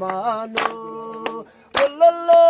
Mano, oh la la.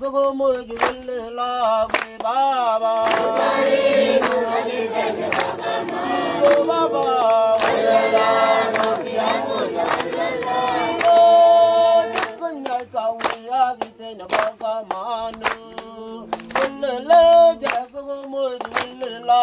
go mo jubal la be baba go baba go chakkan ya kawiya gite na baba manu le le jago mo jubal la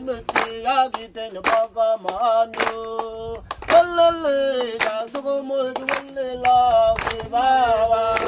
mete agite ne baba manu. Olele, jazugo moji wale la, baba.